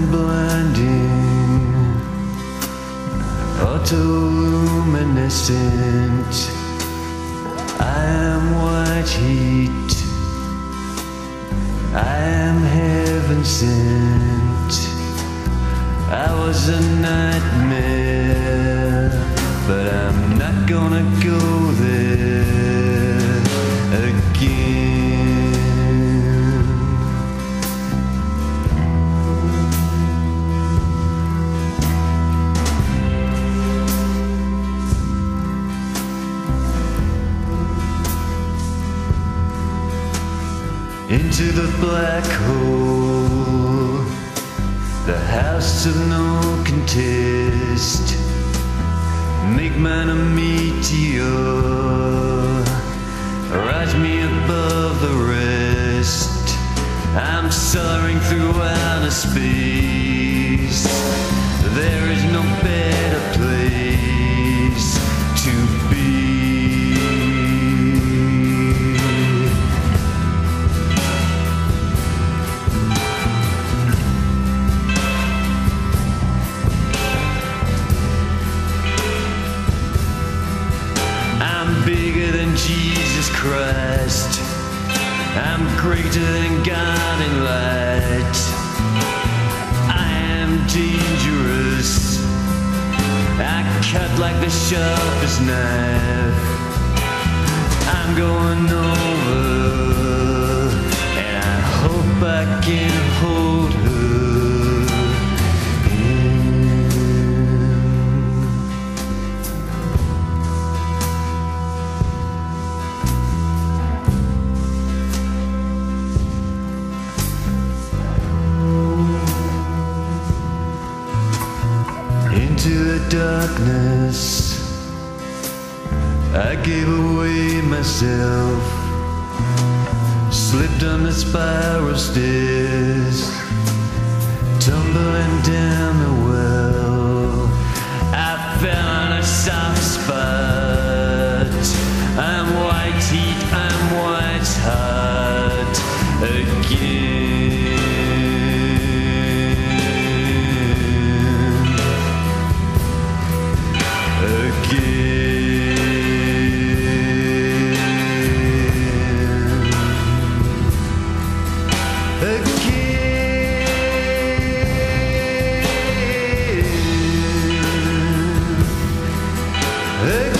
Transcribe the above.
am blinding, autoluminescent. I am white heat. I am heaven sent. I was a nightmare, but I'm not gonna Into the black hole, the house of no contest. Make man a meteor, rise me above the rest. I'm soaring through outer space. Than Jesus Christ. I'm greater than God in light. I am dangerous. I cut like the sharpest knife. I'm going over, and I hope I can hold her. Into the darkness. I gave away myself, slipped on the spiral stairs, tumbling down the well. Ik